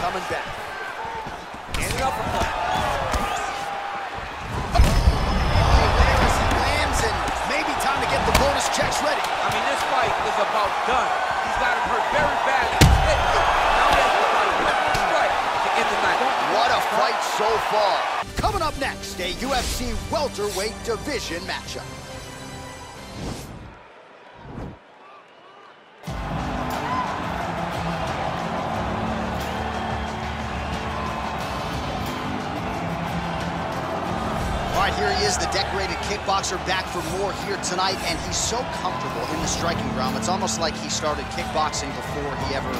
coming back. And an uppercut. lands and maybe time to get the bonus checks ready. I mean, this fight is about done. He's got him hurt very badly. Now he has to fight one strike to end the night. What a fight so far. Coming up next, a UFC welterweight division matchup. Kickboxer back for more here tonight, and he's so comfortable in the striking realm. It's almost like he started kickboxing before he ever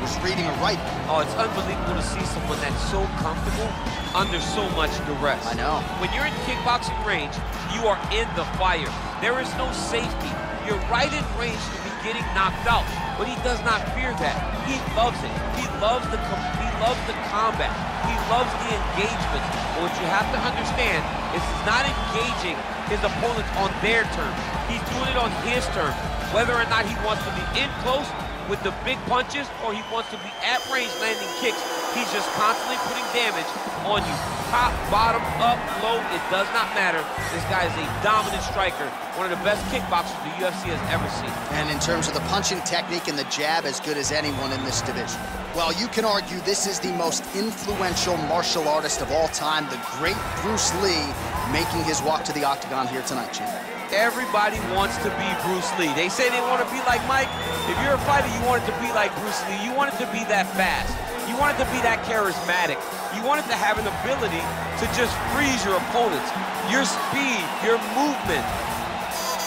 was reading or writing. Oh, it's unbelievable to see someone that's so comfortable under so much duress. I know. When you're in kickboxing range, you are in the fire. There is no safety. You're right in range to be getting knocked out, but he does not fear that. He loves it. He loves the he loves the combat. He loves the engagement. But what you have to understand is he's not engaging his opponents on their terms. He's doing it on his terms. Whether or not he wants to be in close with the big punches or he wants to be at range landing kicks. He's just constantly putting damage on you. Top, bottom, up, low, it does not matter. This guy is a dominant striker, one of the best kickboxers the UFC has ever seen. And in terms of the punching technique and the jab, as good as anyone in this division. Well, you can argue this is the most influential martial artist of all time, the great Bruce Lee, making his walk to the octagon here tonight, champ. Everybody wants to be Bruce Lee. They say they want to be like Mike. If you're a fighter, you want it to be like Bruce Lee. You want it to be that fast. You want it to be that charismatic. You want it to have an ability to just freeze your opponents. Your speed, your movement,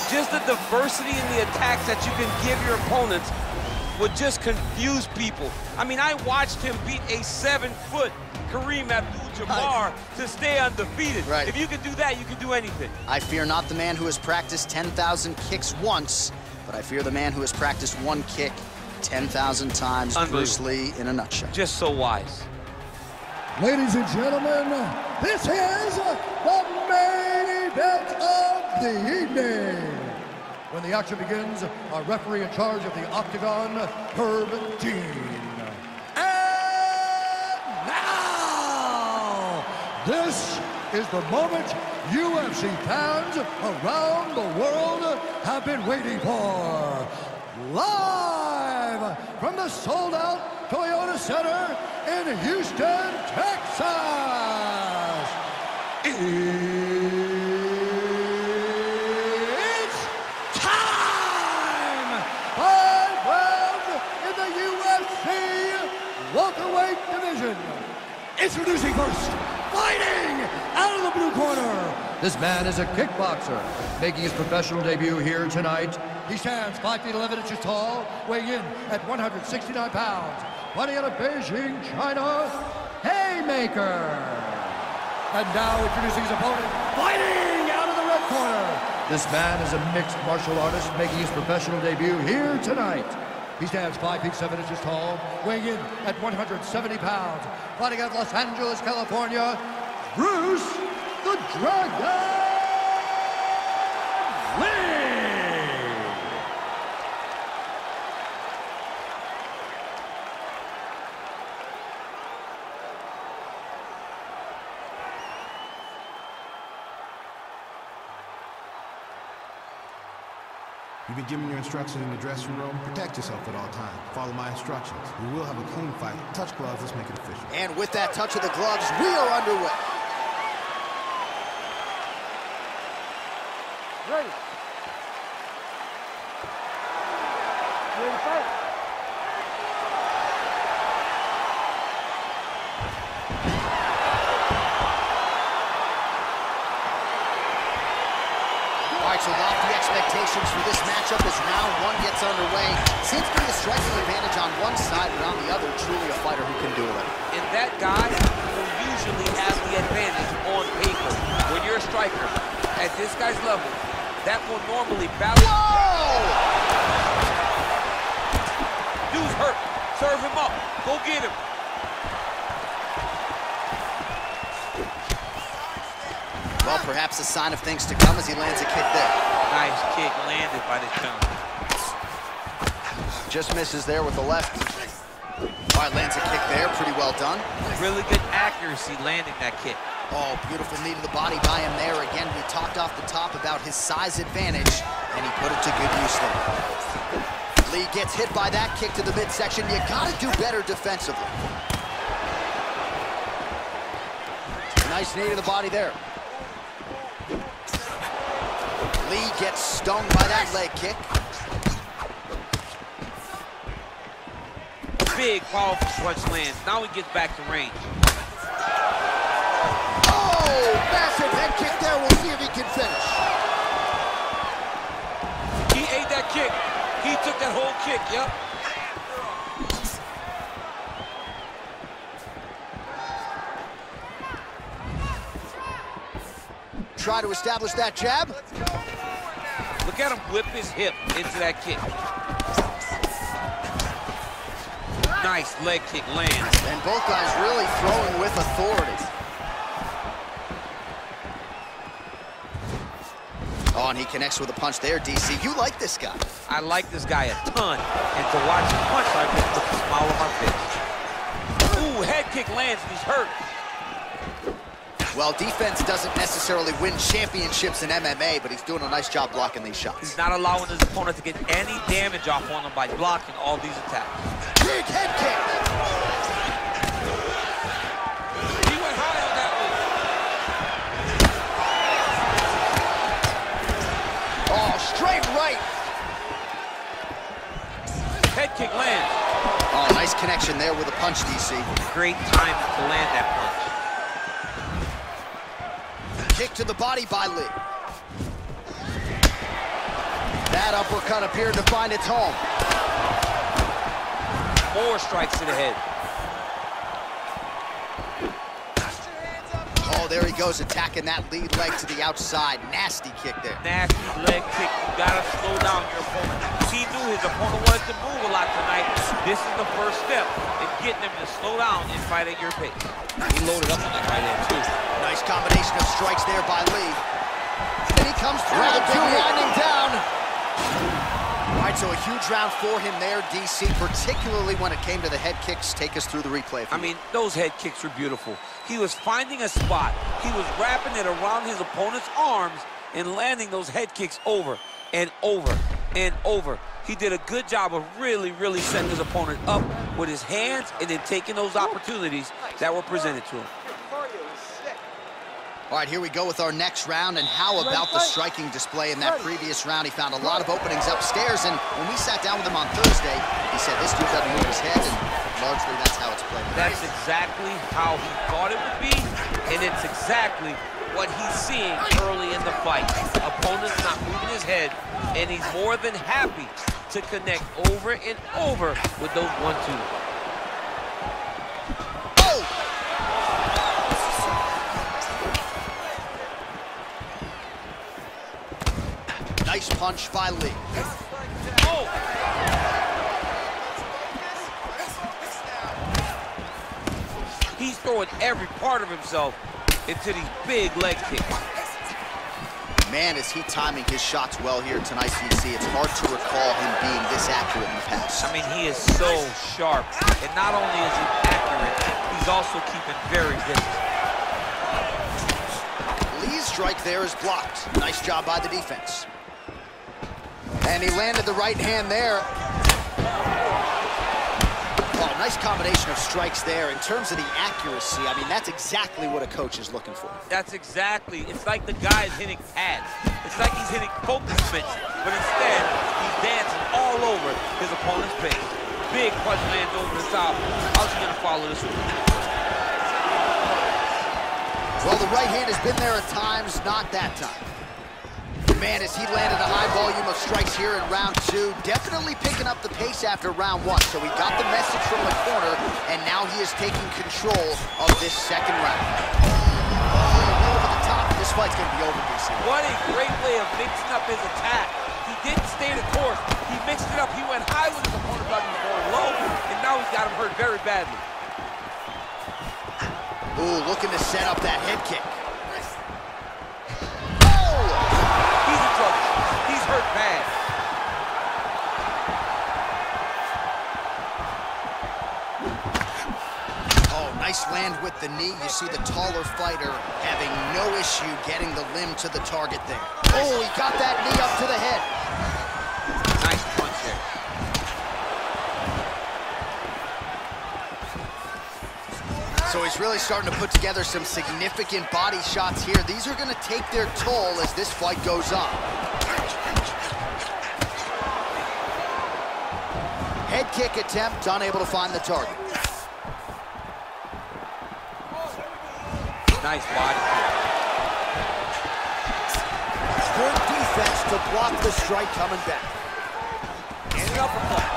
just the diversity in the attacks that you can give your opponents would just confuse people. I mean, I watched him beat a seven-foot Kareem Abdul-Jabbar to stay undefeated. Right. If you can do that, you can do anything. I fear not the man who has practiced 10,000 kicks once, but I fear the man who has practiced one kick 10,000 times. Bruce Lee in a nutshell. Just so wise. Ladies and gentlemen, this is the main event of the evening. When the action begins, our referee in charge of the Octagon, Herb Dean. And now, this is the moment UFC fans around the world have been waiting for. Live from the sold-out Toyota Center in Houston, Texas. It's time! Five rounds in the UFC welterweight division. Introducing first, fighting out of the blue corner. This man is a kickboxer, making his professional debut here tonight. He stands 5 feet 11 inches tall, weighing in at 169 pounds. Fighting out of Beijing, China, Haymaker. And now introducing his opponent, fighting out of the red corner. This man is a mixed martial artist making his professional debut here tonight. He stands 5 feet 7 inches tall, weighing in at 170 pounds. Fighting out of Los Angeles, California, Bruce the Dragon Lee. You've been given your instructions in the dressing room. Protect yourself at all times. Follow my instructions. We will have a clean fight. Touch gloves. Let's make it official. And with that touch of the gloves, we are underway. Ready. Ready to fight? Striking advantage on one side, but on the other, truly a fighter who can do it. And that guy will usually have the advantage on paper. When you're a striker, at this guy's level, that will normally balance. Whoa! Dude's hurt. Serve him up. Go get him. Well, perhaps a sign of things to come as he lands a kick there. Nice kick landed by this gentleman. Just misses there with the left. All right, lands a kick there. Pretty well done. Really good accuracy landing that kick. Oh, beautiful knee to the body by him there. Again, we talked off the top about his size advantage, and he put it to good use there. Lee gets hit by that kick to the midsection. You gotta do better defensively. Nice knee to the body there. Lee gets stung by that leg kick. Big, powerful punch lands. Now he gets back to range. Oh, massive head kick there. We'll see if he can finish. He ate that kick. He took that whole kick, yep. Try to establish that jab. Look at him whip his hip into that kick. Nice leg kick lands. And both guys really throwing with authority. Oh, and he connects with a punch there, DC. You like this guy. I like this guy a ton. And to watch him punch like this puts a smile on my face. Ooh, head kick lands and he's hurt. Well, defense doesn't necessarily win championships in MMA, but he's doing a nice job blocking these shots. He's not allowing his opponent to get any damage off on him by blocking all these attacks. Big head kick. He went high on that one. Oh, straight right. Head kick lands. Oh, nice connection there with a punch, DC. Great time to land that punch. Kick to the body by Lee. That uppercut appeared to find its home. More strikes to the head. There he goes, attacking that lead leg to the outside. Nasty kick there. Nasty leg kick. You gotta slow down your opponent. He knew his opponent wanted to move a lot tonight. This is the first step in getting him to slow down and fight at your pace. He loaded up on that right hand too. Nice combination of strikes there by Lee. And he comes through Round the two winding down. All right, so a huge round for him there, DC, particularly when it came to the head kicks. Take us through the replay. I mean, those head kicks were beautiful. He was finding a spot. He was wrapping it around his opponent's arms and landing those head kicks over and over and over. He did a good job of really, really setting his opponent up with his hands and then taking those opportunities that were presented to him. All right, here we go with our next round. And how about the striking display in that previous round? He found a lot of openings upstairs. And when we sat down with him on Thursday, he said this dude doesn't move his head. And largely that's how it's played. That's exactly how he thought it would be, and it's exactly what he's seeing early in the fight. Opponent's not moving his head, and he's more than happy to connect over and over with those one-twos. Nice punch by Lee. Oh! He's throwing every part of himself into these big leg kicks. Man, is he timing his shots well here tonight, DC. It's hard to recall him being this accurate in the past. I mean, he is so sharp. And not only is he accurate, he's also keeping very busy. Lee's strike there is blocked. Nice job by the defense. And he landed the right hand there. Oh, nice combination of strikes there. In terms of the accuracy, I mean, that's exactly what a coach is looking for. That's exactly, it's like the guy is hitting pads. It's like he's hitting focus mitts, but instead, he's dancing all over his opponent's face. Big punch lands over the top. How's he gonna follow this one? Well, the right hand has been there at times, not that time. Man, as he landed a high volume of strikes here in round two, definitely picking up the pace after round one. So he got the message from the corner, and now he is taking control of this second round. Over the top, this fight's gonna be over, DC. What a great way of mixing up his attack. He didn't stay the course. He mixed it up. He went high with his opponent, but he was going low, and now he's got him hurt very badly. Ooh, looking to set up that head kick. Land with the knee. You see the taller fighter having no issue getting the limb to the target there. Oh, he got that knee up to the head. Nice punch there. So he's really starting to put together some significant body shots here. These are gonna take their toll as this fight goes on. Head kick attempt, unable to find the target. Nice body kick. Good defense to block the strike coming back. And an uppercut.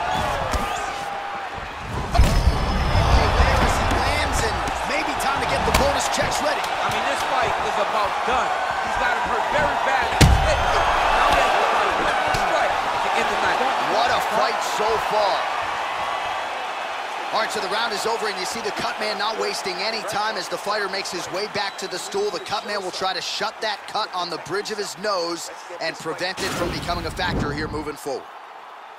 As he lands, and maybe time to get the bonus checks ready. I mean, this fight is about done. He's got him hurt very badly. Now he has to one strike to end the night. What a fight so far. All right, so the round is over, and you see the cut man not wasting any time as the fighter makes his way back to the stool. The cut man will try to shut that cut on the bridge of his nose and prevent it from becoming a factor here moving forward.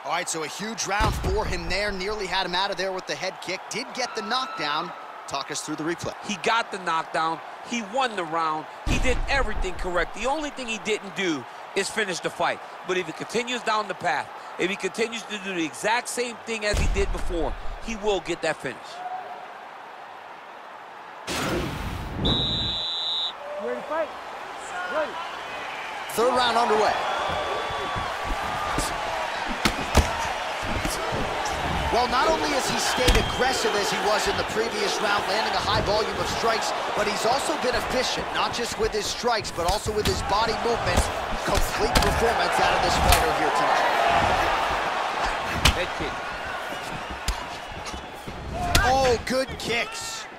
All right, so a huge round for him there. Nearly had him out of there with the head kick. Did get the knockdown. Talk us through the replay. He got the knockdown. He won the round. He did everything correct. The only thing he didn't do is finish the fight. But if he continues down the path, if he continues to do the exact same thing as he did before, he will get that finish. You ready to fight? Ready. Third round underway. Well, not only has he stayed aggressive as he was in the previous round, landing a high volume of strikes, but he's also been efficient, not just with his strikes, but also with his body movement. Complete performance out of this fighter here tonight. Head kick. Oh, good kicks.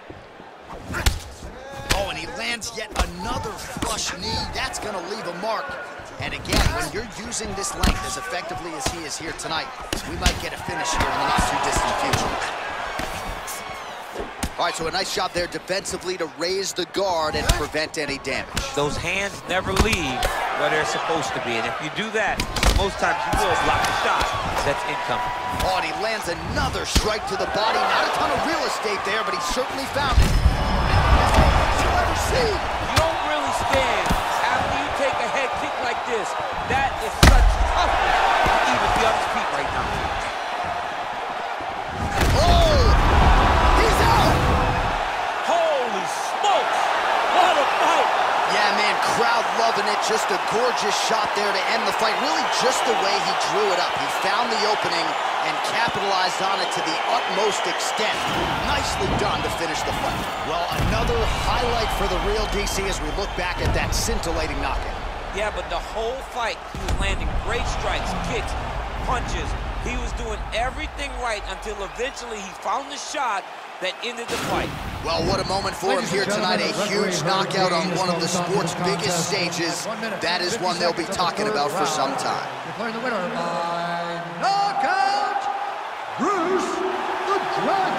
Oh, and he lands yet another flush knee. That's going to leave a mark. And again, when you're using this length as effectively as he is here tonight, we might get a finish here in the not-too-distant future. All right, so a nice job there defensively to raise the guard and prevent any damage. Those hands never leave where they're supposed to be. And if you do that, most times you will block a shot that's incoming. Oh, and he lands another strike to the body. Not a ton of real estate there, but he certainly found it. You'll ever see. You don't really stand after you take a head kick like this. That is such toughness to even be on his feet right now. Oh, he's out. Holy smokes! What a fight! Yeah, man, crowd loving it. Just a gorgeous shot there to end the fight. Really just the way he drew it up. He found the opening and capitalized on it to the utmost extent. Nicely done to finish the fight. Well, another highlight for the real DC as we look back at that scintillating knockout. Yeah, but the whole fight, he was landing great strikes, kicks, punches. He was doing everything right until eventually he found the shot that ended the fight. Well, what a moment for him here tonight. A huge knockout on one of the sport's biggest stages. minute That is one they'll be seconds of the talking third about for some time. Declaring the winner by knockout, Bruce the Dragon